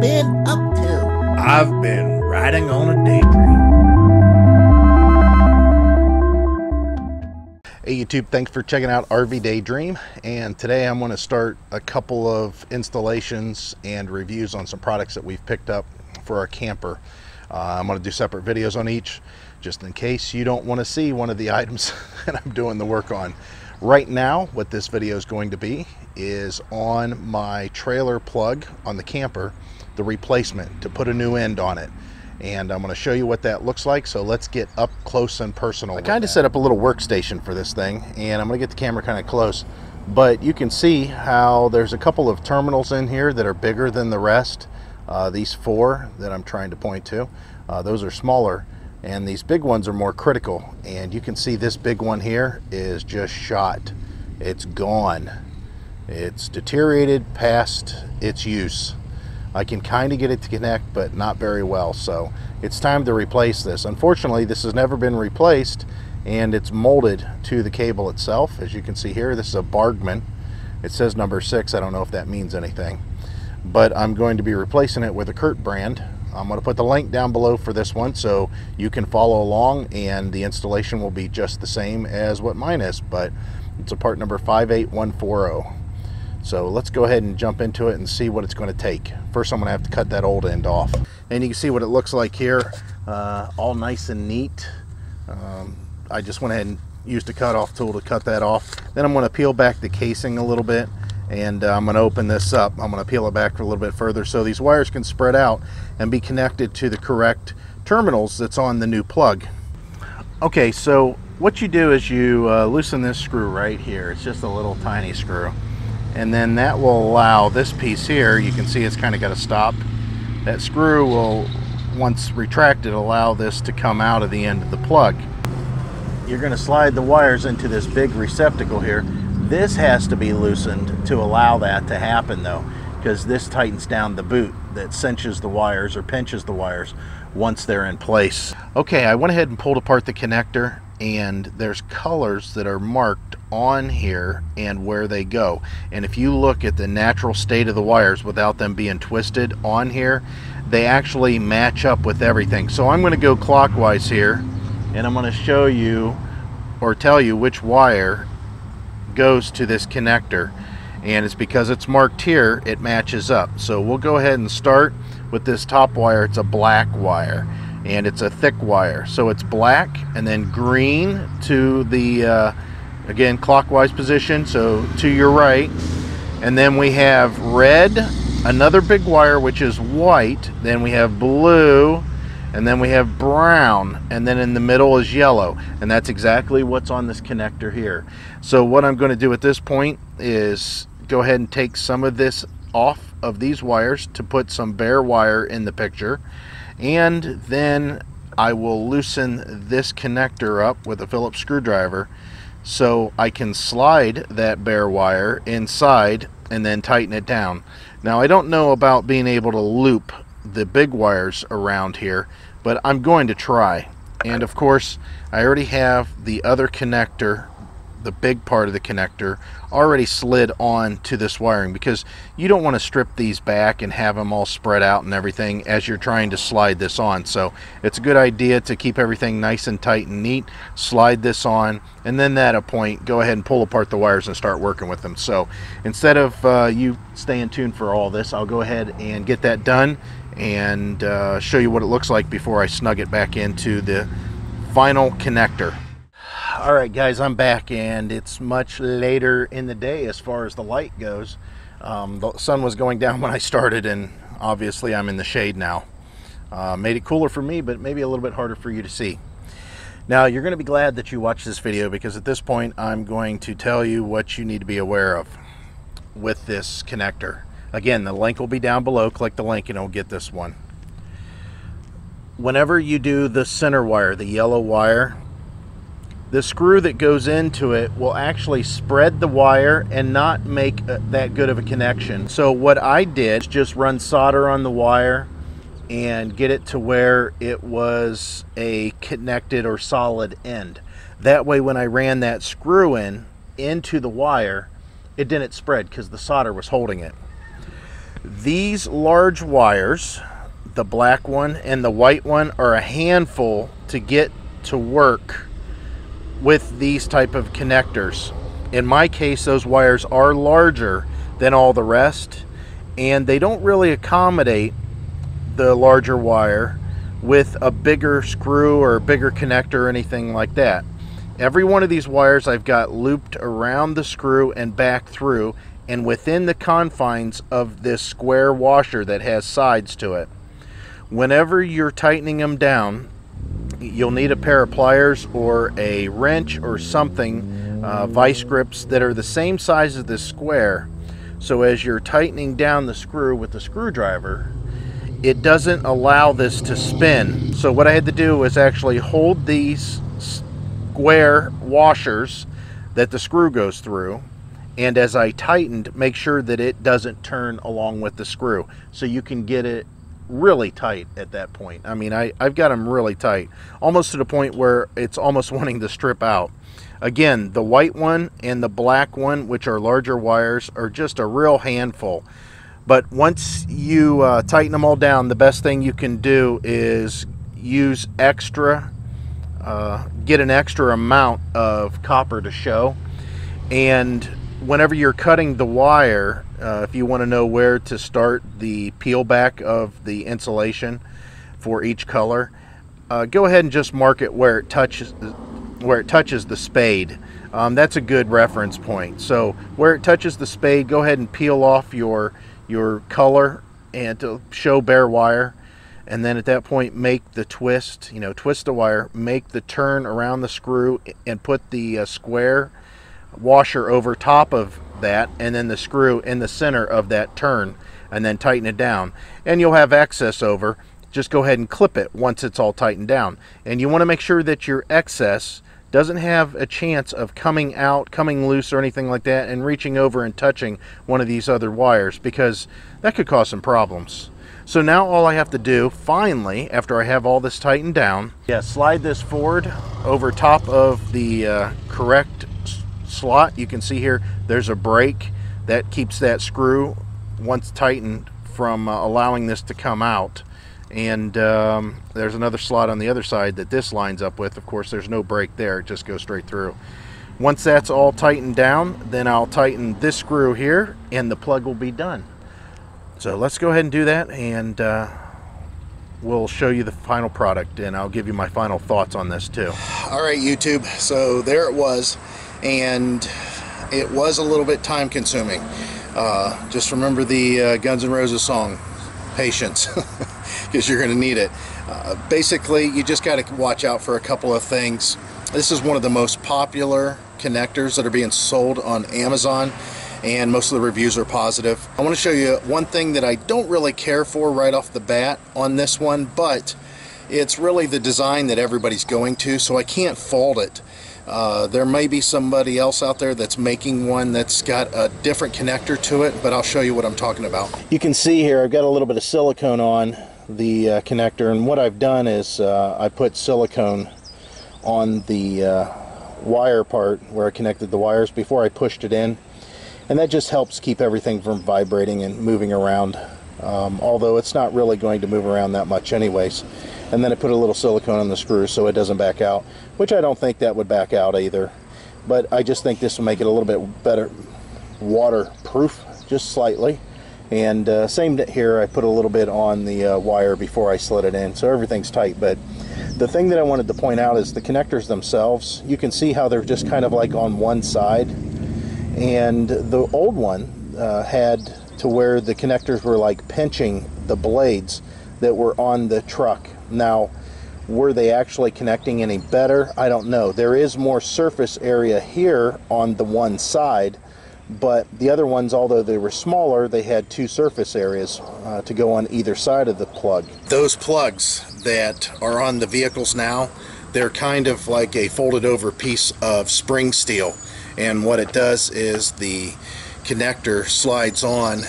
been up to? I've been riding on a daydream. Hey YouTube, thanks for checking out RV Daydream. And today I'm going to start a couple of installations and reviews on some products that we've picked up for our camper. Uh, I'm going to do separate videos on each, just in case you don't want to see one of the items that I'm doing the work on. Right now, what this video is going to be is on my trailer plug on the camper, the replacement to put a new end on it and I'm going to show you what that looks like. So let's get up close and personal. I kind of set up a little workstation for this thing, and I'm going to get the camera kind of close. But you can see how there's a couple of terminals in here that are bigger than the rest. Uh, these four that I'm trying to point to, uh, those are smaller, and these big ones are more critical. And you can see this big one here is just shot. It's gone. It's deteriorated past its use. I can kind of get it to connect, but not very well. So it's time to replace this. Unfortunately, this has never been replaced and it's molded to the cable itself. As you can see here, this is a Bargman. It says number six. I don't know if that means anything, but I'm going to be replacing it with a CURT brand. I'm going to put the link down below for this one so you can follow along and the installation will be just the same as what mine is, but it's a part number 58140. So let's go ahead and jump into it and see what it's going to take. First, I'm going to have to cut that old end off. And you can see what it looks like here, uh, all nice and neat. Um, I just went ahead and used a cut-off tool to cut that off. Then I'm going to peel back the casing a little bit and uh, I'm going to open this up. I'm going to peel it back a little bit further so these wires can spread out and be connected to the correct terminals that's on the new plug. Okay, so what you do is you uh, loosen this screw right here. It's just a little tiny screw and then that will allow this piece here you can see it's kind of got to stop. That screw will once retracted allow this to come out of the end of the plug. You're going to slide the wires into this big receptacle here. This has to be loosened to allow that to happen though because this tightens down the boot that cinches the wires or pinches the wires once they're in place. Okay I went ahead and pulled apart the connector and there's colors that are marked on here and where they go. And if you look at the natural state of the wires without them being twisted on here they actually match up with everything. So I'm going to go clockwise here and I'm going to show you or tell you which wire goes to this connector. And it's because it's marked here it matches up. So we'll go ahead and start with this top wire. It's a black wire and it's a thick wire. So it's black and then green to the uh, again clockwise position so to your right. And then we have red another big wire which is white. Then we have blue and then we have brown and then in the middle is yellow. And that's exactly what's on this connector here. So what I'm going to do at this point is go ahead and take some of this off of these wires to put some bare wire in the picture and then I will loosen this connector up with a Phillips screwdriver so I can slide that bare wire inside and then tighten it down. Now I don't know about being able to loop the big wires around here but I'm going to try and of course I already have the other connector the big part of the connector already slid on to this wiring because you don't want to strip these back and have them all spread out and everything as you're trying to slide this on. So it's a good idea to keep everything nice and tight and neat slide this on and then at a point go ahead and pull apart the wires and start working with them so instead of uh, you staying tuned for all this I'll go ahead and get that done and uh, show you what it looks like before I snug it back into the final connector all right guys i'm back and it's much later in the day as far as the light goes. Um, the sun was going down when i started and obviously i'm in the shade now. Uh, made it cooler for me but maybe a little bit harder for you to see. Now you're going to be glad that you watched this video because at this point i'm going to tell you what you need to be aware of with this connector. Again the link will be down below. Click the link and you'll get this one. Whenever you do the center wire the yellow wire the screw that goes into it will actually spread the wire and not make a, that good of a connection. So what I did is just run solder on the wire and get it to where it was a connected or solid end. That way when I ran that screw in into the wire, it didn't spread because the solder was holding it. These large wires, the black one and the white one, are a handful to get to work with these type of connectors. In my case, those wires are larger than all the rest and they don't really accommodate the larger wire with a bigger screw or a bigger connector or anything like that. Every one of these wires I've got looped around the screw and back through and within the confines of this square washer that has sides to it. Whenever you're tightening them down, you'll need a pair of pliers or a wrench or something, uh, vice grips that are the same size as this square. So as you're tightening down the screw with the screwdriver, it doesn't allow this to spin. So what I had to do was actually hold these square washers that the screw goes through and as I tightened make sure that it doesn't turn along with the screw so you can get it really tight at that point. I mean I, I've got them really tight almost to the point where it's almost wanting to strip out. Again the white one and the black one which are larger wires are just a real handful but once you uh, tighten them all down the best thing you can do is use extra uh, get an extra amount of copper to show. And whenever you're cutting the wire, uh, if you want to know where to start the peel back of the insulation for each color, uh, go ahead and just mark it where it touches where it touches the spade. Um, that's a good reference point. So where it touches the spade, go ahead and peel off your your color and to show bare wire and then at that point make the twist you know twist the wire make the turn around the screw and put the uh, square washer over top of that and then the screw in the center of that turn and then tighten it down. And you'll have excess over. Just go ahead and clip it once it's all tightened down. And you want to make sure that your excess doesn't have a chance of coming out, coming loose or anything like that and reaching over and touching one of these other wires because that could cause some problems. So now all I have to do, finally, after I have all this tightened down, yeah, slide this forward over top of the uh, correct slot. You can see here, there's a break that keeps that screw, once tightened, from uh, allowing this to come out. And um, there's another slot on the other side that this lines up with. Of course, there's no break there. It just goes straight through. Once that's all tightened down, then I'll tighten this screw here and the plug will be done. So let's go ahead and do that and uh, we'll show you the final product and I'll give you my final thoughts on this too. All right, YouTube. So there it was and it was a little bit time consuming. Uh, just remember the uh, Guns N' Roses song, Patience, because you're going to need it. Uh, basically, you just got to watch out for a couple of things. This is one of the most popular connectors that are being sold on Amazon and most of the reviews are positive. I want to show you one thing that I don't really care for right off the bat on this one, but it's really the design that everybody's going to, so I can't fault it. Uh, there may be somebody else out there that's making one that's got a different connector to it, but I'll show you what I'm talking about. You can see here I've got a little bit of silicone on the uh, connector, and what I've done is uh, I put silicone on the uh, wire part where I connected the wires before I pushed it in and that just helps keep everything from vibrating and moving around um, although it's not really going to move around that much anyways and then I put a little silicone on the screw so it doesn't back out which I don't think that would back out either. But I just think this will make it a little bit better waterproof just slightly. And uh, same here I put a little bit on the uh, wire before I slid it in so everything's tight. But the thing that I wanted to point out is the connectors themselves. You can see how they're just kind of like on one side. And the old one uh, had to where the connectors were like pinching the blades that were on the truck. Now, were they actually connecting any better? I don't know. There is more surface area here on the one side, but the other ones, although they were smaller, they had two surface areas uh, to go on either side of the plug. Those plugs that are on the vehicles now, they're kind of like a folded over piece of spring steel and what it does is the connector slides on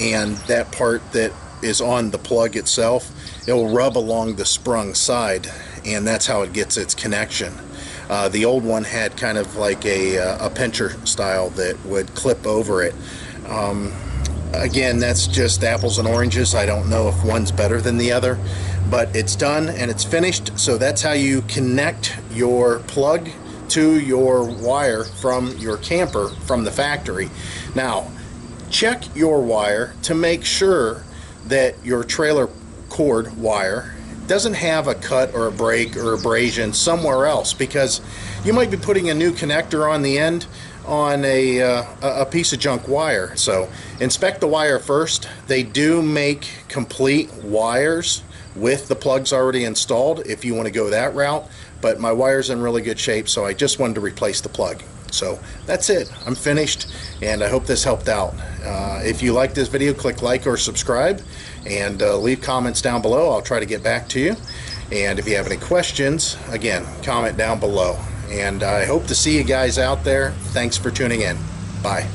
and that part that is on the plug itself it will rub along the sprung side and that's how it gets its connection uh, the old one had kind of like a, uh, a pincher style that would clip over it um, again, that's just apples and oranges. I don't know if one's better than the other, but it's done and it's finished. So that's how you connect your plug to your wire from your camper from the factory. Now, check your wire to make sure that your trailer cord wire doesn't have a cut or a break or abrasion somewhere else because you might be putting a new connector on the end on a, uh, a piece of junk wire. So inspect the wire first. They do make complete wires with the plugs already installed if you want to go that route but my wire's in really good shape so I just wanted to replace the plug so that's it. I'm finished and I hope this helped out. Uh, if you like this video click like or subscribe and uh, leave comments down below. I'll try to get back to you. And if you have any questions again comment down below. And I hope to see you guys out there. Thanks for tuning in. Bye